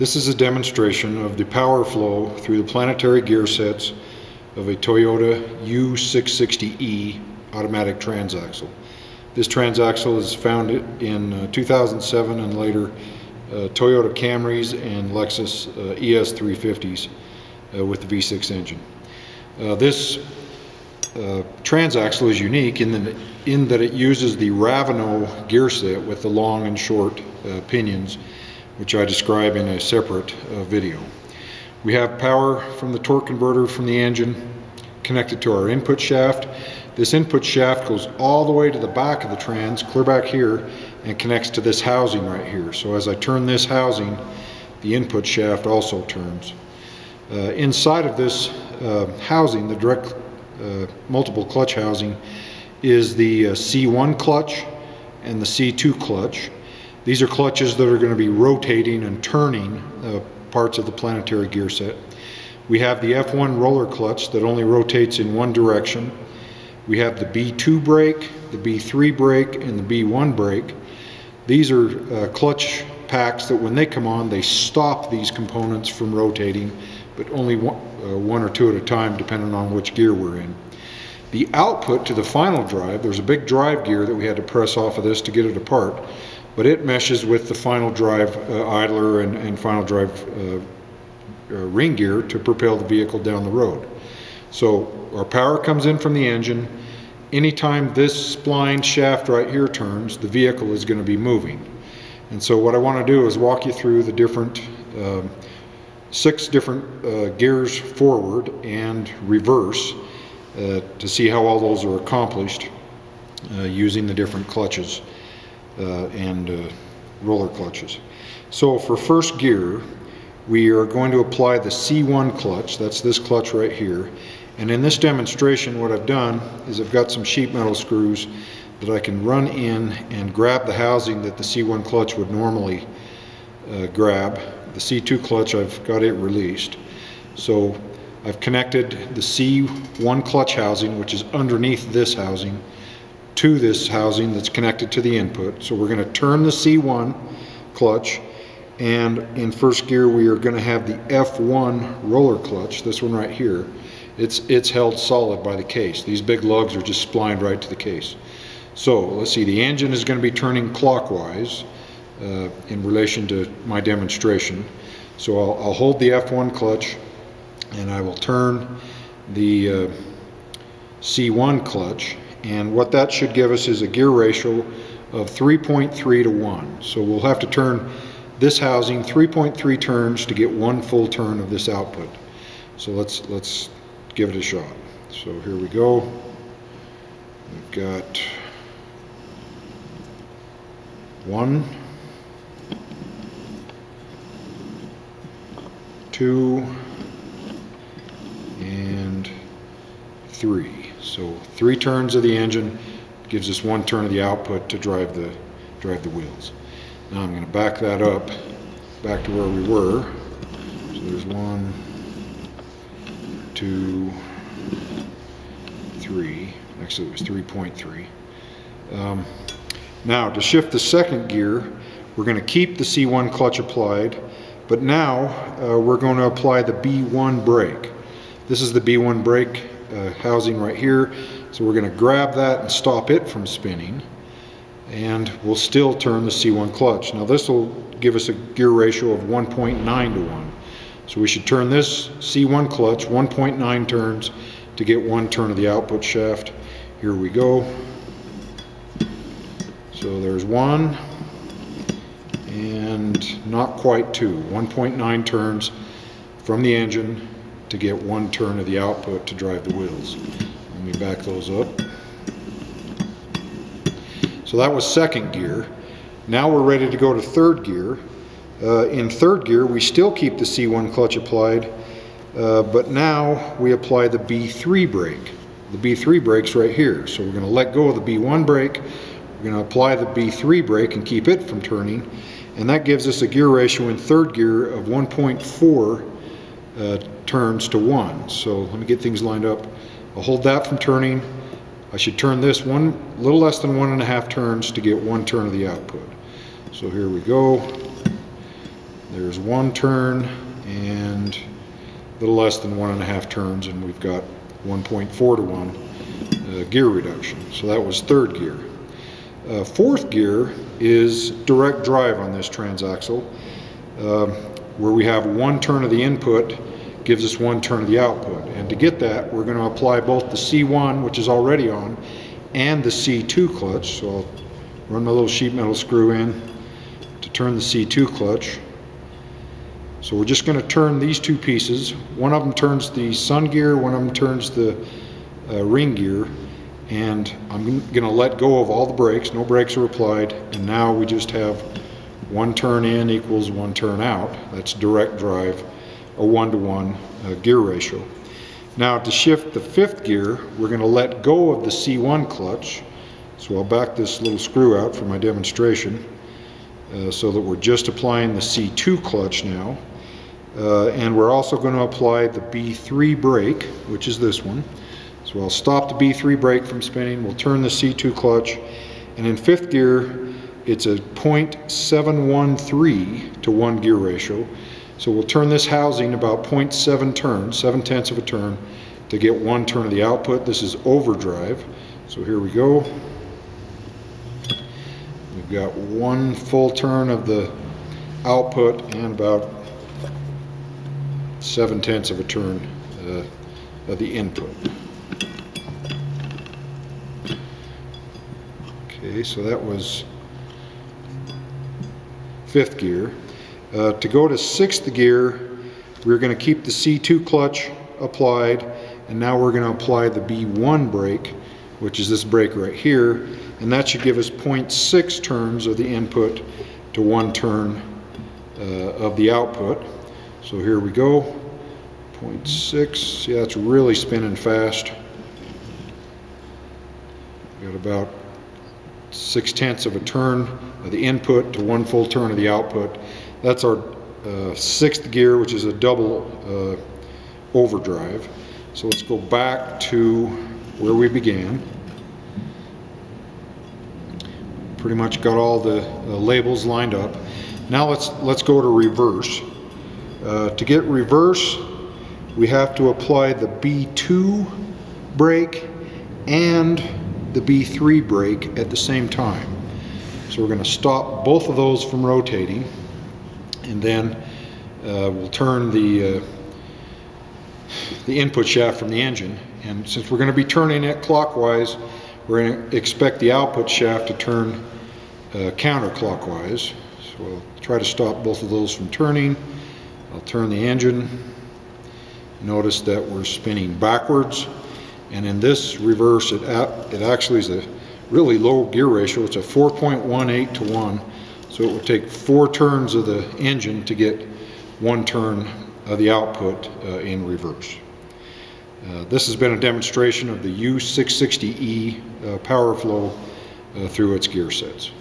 This is a demonstration of the power flow through the planetary gear sets of a Toyota U660E automatic transaxle. This transaxle is found in uh, 2007 and later uh, Toyota Camrys and Lexus uh, ES350s uh, with the V6 engine. Uh, this uh, transaxle is unique in that, in that it uses the Ravigneaux gear set with the long and short pinions which I describe in a separate uh, video. We have power from the torque converter from the engine connected to our input shaft. This input shaft goes all the way to the back of the trans, clear back here, and connects to this housing right here. So as I turn this housing, the input shaft also turns. Uh, inside of this uh, housing, the direct uh, multiple clutch housing, is the uh, C1 clutch and the C2 clutch. These are clutches that are going to be rotating and turning uh, parts of the planetary gear set. We have the F1 roller clutch that only rotates in one direction. We have the B2 brake, the B3 brake, and the B1 brake. These are uh, clutch packs that when they come on, they stop these components from rotating, but only one, uh, one or two at a time, depending on which gear we're in. The output to the final drive, there's a big drive gear that we had to press off of this to get it apart but it meshes with the final drive uh, idler and, and, final drive uh, uh, ring gear to propel the vehicle down the road. So our power comes in from the engine. Anytime this spline shaft right here turns, the vehicle is going to be moving. And so what I want to do is walk you through the different um, six different uh, gears forward and reverse uh, to see how all those are accomplished uh, using the different clutches. Uh, and uh, roller clutches. So for first gear, we are going to apply the C1 clutch, that's this clutch right here. And in this demonstration, what I've done is I've got some sheet metal screws that I can run in and grab the housing that the C1 clutch would normally uh, grab. The C2 clutch, I've got it released. So I've connected the C1 clutch housing, which is underneath this housing, to this housing that's connected to the input. So we're going to turn the C1 clutch and in first gear we are going to have the F1 roller clutch, this one right here. It's, it's held solid by the case. These big lugs are just splined right to the case. So let's see, the engine is going to be turning clockwise uh, in relation to my demonstration. So I'll, I'll, hold the F1 clutch and I will turn the uh, C1 clutch and what that should give us is a gear ratio of 3.3 to 1. So we'll have to turn this housing 3.3 turns to get one full turn of this output. So let's, let's give it a shot. So here we go. We've got one, two, and three. Three turns of the engine gives us one turn of the output to drive the drive the wheels. Now I'm going to back that up back to where we were. So there's one, two, three. Actually, it was 3.3. Um, now, to shift the second gear, we're going to keep the C1 clutch applied, but now uh, we're going to apply the B1 brake. This is the B1 brake uh, housing right here. So we're going to grab that and stop it from spinning. And we'll still turn the C1 clutch. Now this will give us a gear ratio of 1.9 to 1. So we should turn this C1 clutch 1.9 turns to get one turn of the output shaft. Here we go. So there's one and not quite two. 1.9 turns from the engine to get one turn of the output to drive the wheels. Me back those up. So that was second gear. Now we're ready to go to third gear. Uh, in third gear, we still keep the C1 clutch applied, uh, but now we apply the B3 brake. The B3 brake's right here. So we're going to let go of the B1 brake. We're going to apply the B3 brake and keep it from turning. And that gives us a gear ratio in third gear of 1.4 uh, turns to one. So let me get things lined up. I'll hold that from turning. I should turn this one, little less than one and a half turns to get one turn of the output. So here we go. There's one turn and a little less than one and a half turns, and we've got 1.4 to 1 uh, gear reduction. So that was third gear. Uh, fourth gear is direct drive on this transaxle, uh, where we have one turn of the input gives us one turn of the output. And to get that, we're going to apply both the C1, which is already on, and the C2 clutch. So I'll run my little sheet metal screw in to turn the C2 clutch. So we're just going to turn these two pieces. One of them turns the sun gear, one of them turns the uh, ring gear. And I'm going to let go of all the brakes. No brakes are applied. And now we just have one turn in equals one turn out. That's direct drive a one-to-one -one, uh, gear ratio. Now to shift the fifth gear, we're going to let go of the C1 clutch. So I'll back this little screw out for my demonstration uh, so that we're just applying the C2 clutch now. Uh, and we're also going to apply the B3 brake, which is this one. So I'll stop the B3 brake from spinning, we'll turn the C2 clutch, and in fifth gear, it's a 0.713 to 1 gear ratio. So we'll turn this housing about 0.7 turns, 7 tenths of a turn, to get one turn of the output. This is overdrive. So here we go. We've got one full turn of the output and about 7 tenths of a turn uh, of the input. Okay, so that was fifth gear. Uh, to go to sixth gear, we're going to keep the C2 clutch applied, and now we're going to apply the B1 brake, which is this brake right here, and that should give us 0.6 turns of the input to one turn uh, of the output. So here we go, 0.6, yeah, it's really spinning fast. Got about 6 tenths of a turn of the input to one full turn of the output. That's our uh, sixth gear, which is a double uh, overdrive. So let's go back to where we began. Pretty much got all the uh, labels lined up. Now let's let's go to reverse. Uh, to get reverse, we have to apply the B2 brake and the B3 brake at the same time. So we're going to stop both of those from rotating and then uh, we'll turn the uh, the input shaft from the engine. And since we're going to be turning it clockwise we're going to expect the output shaft to turn uh, counterclockwise. So we'll try to stop both of those from turning. I'll turn the engine. Notice that we're spinning backwards. And in this reverse it, it actually is a really low gear ratio. It's a 4.18 to 1 so it would take four turns of the engine to get one turn of the output uh, in reverse. Uh, this has been a demonstration of the U660E uh, power flow uh, through its gear sets.